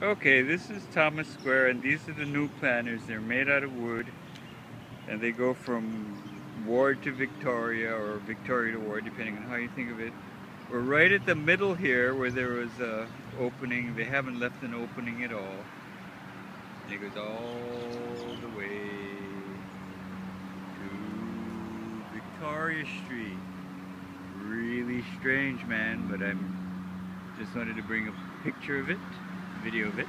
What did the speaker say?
Okay, this is Thomas Square, and these are the new planters. They're made out of wood, and they go from Ward to Victoria, or Victoria to Ward, depending on how you think of it. We're right at the middle here, where there was a opening. They haven't left an opening at all. And it goes all the way to Victoria Street. Really strange, man, but I'm just wanted to bring a picture of it video of it.